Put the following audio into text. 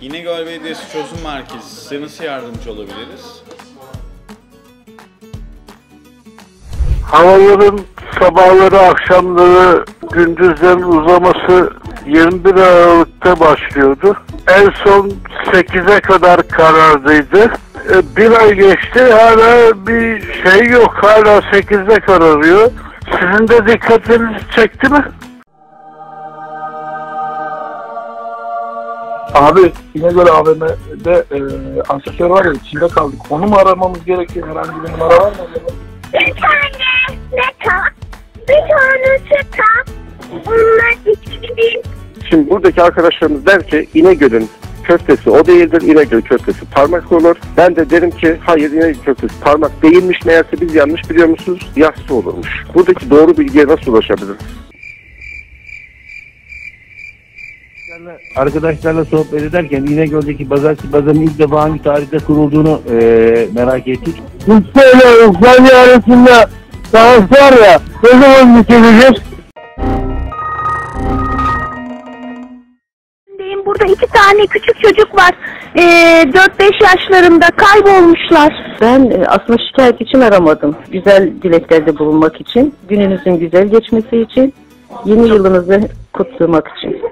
İnegöl Belediyesi Çözüm Merkezi size nasıl yardımcı olabiliriz? Havaların sabahları, akşamları, gündüzlerin uzaması 21 Aralık'ta başlıyordu. En son 8'e kadar karardıydı. E, Bir ay geçti hala bir şey yok. Hala 8'de kararıyor. Sizin de dikkatinizi çekti mi? Abi İnegöl AVM'de e, asansör var ya içinde kaldık. Onu mu aramamız gerekiyor? Herhangi bir numara var mı? acaba? Bir tane meta, bir tane seta, onlar iki bin. Şimdi buradaki arkadaşlarımız der ki İnegöl'ün köftesi o değildir. İnegöl köftesi parmak olur. Ben de derim ki hayır İnegöl köftesi parmak değilmiş. Meğerse biz yanlış biliyor musunuz? Yassı olurmuş. Buradaki doğru bilgiye nasıl ulaşabiliriz? Arkadaşlarla sohbet ederken İnegöl'deki pazartesi pazarının ilk defa hangi tarihte kurulduğunu eee, merak ettik. Rusya ile Ukrayna arasında savaş var ya ne zaman bitirecek? Benim Burada iki tane küçük çocuk var. Ee, 4-5 yaşlarında kaybolmuşlar. Ben e, aslında şikayet için aramadım. Güzel dileklerde bulunmak için, gününüzün güzel geçmesi için, yeni yılınızı kutlamak için.